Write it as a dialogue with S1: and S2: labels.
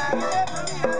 S1: Maria, Maria.